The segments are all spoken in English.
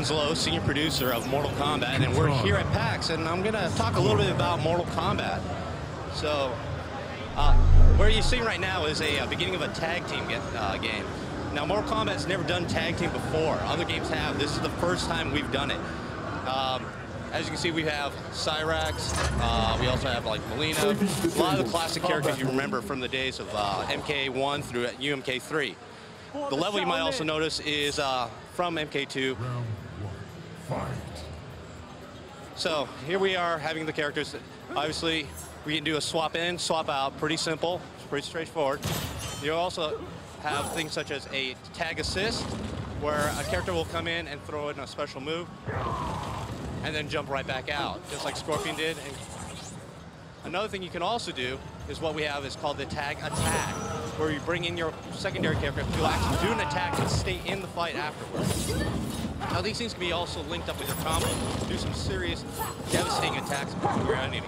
Hans Lo, senior producer of Mortal Kombat, and we're here at PAX, and I'm going to talk a little bit about Mortal Kombat. So, uh, where you're seeing right now is a uh, beginning of a tag team get, uh, game. Now, Mortal Kombat's never done tag team before. Other games have. This is the first time we've done it. Um, as you can see, we have Cyrax. Uh, we also have like Mileena. A lot of the classic characters you remember from the days of uh, MK1 through UMK3. The level you might also notice is uh, from MK2. So here we are having the characters. Obviously, we can do a swap in, swap out. Pretty simple, pretty straightforward. You also have things such as a tag assist, where a character will come in and throw in a special move, and then jump right back out, just like Scorpion did. And another thing you can also do is what we have is called the tag attack, where you bring in your secondary character to actually do an attack and stay in the fight afterwards. Now these things can be also linked up with your combo, do some serious, devastating attacks on your enemy.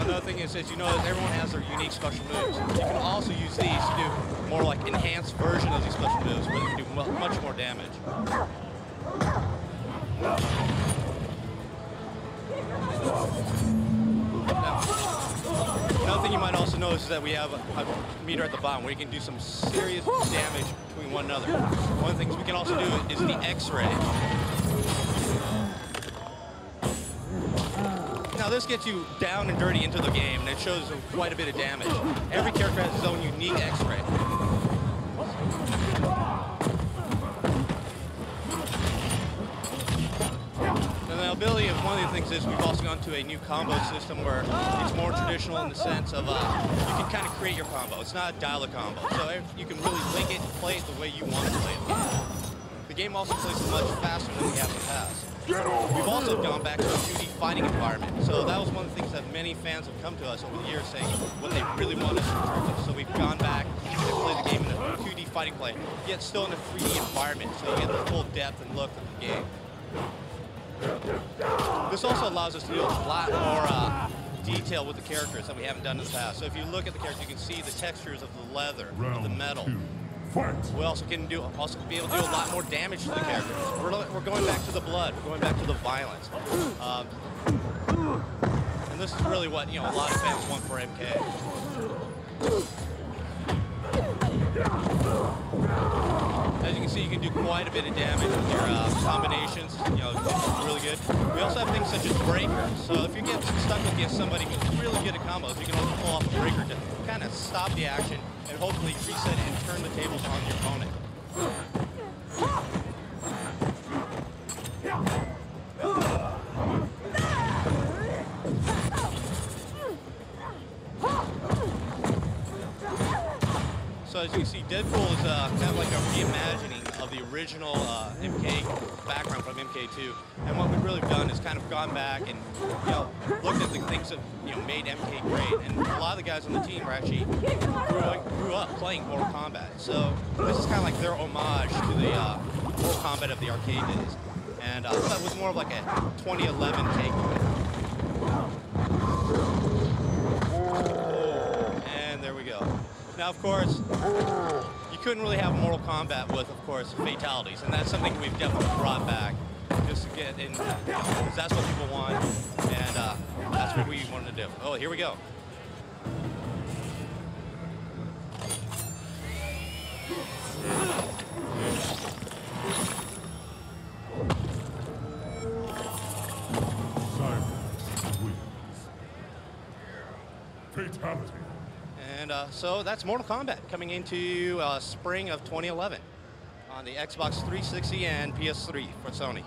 Another thing is, as you know, everyone has their unique special moves. You can also use these to do more like enhanced version of these special moves, where they can do much more damage. Is that we have a, a, meter at the bottom where you can do some serious damage between one another. One of the things we can also do is the X-ray. Now this gets you down and dirty into the game and it shows quite a bit of damage. Every character has his own unique X-ray. Ability of one of the things is we've also gone to a new combo system where it's more traditional in the sense of uh, you can kind of create your combo. It's not a dial-a combo, so you can really link it and play it the way you want to play it. The game also plays much faster than we have in the past. We've also gone back to a 2D fighting environment, so that was one of the things that many fans have come to us over the years saying what they really want us to to. So we've gone back and played the game in a 2D fighting play, yet still in a 3D environment, so you get the full depth and look of the game. This also allows us to do a lot more uh, detail with the characters that we haven't done in the past. So if you look at the characters, you can see the textures of the leather, of the metal. We also can do also be able to do a lot more damage to the characters. We're, we're going back to the blood. We're going back to the violence. Um, and this is really what you know a lot of fans want for MK. Can do quite a bit of damage with your uh, combinations. You know, really good. We also have things such as breaker. So if you get stuck against somebody who's really good at combos, you can also pull off a breaker to kind of stop the action and hopefully reset and turn the tables on your opponent. So as you can see, Dead Pool is uh, kind of like a reimagining the original uh, MK background from MK2. And what we've really done is kind of gone back and you know looked at the things that you know made MK great. And a lot of the guys on the team were actually grew, grew up playing Mortal Kombat. So this is kind of like their homage to the uh, Mortal Kombat of the arcade days. And uh, that was more of like a 2011 take on it. And there we go. Now, of course, you couldn't really have Mortal Kombat with, of course, fatalities, and that's something we've definitely brought back just to get in, because that's what people want, and uh, that's what we wanted to do. Oh, here we go. Fatality. And uh, so that's Mortal Kombat coming into uh, spring of 2011 on the Xbox 360 and PS3 for Sony.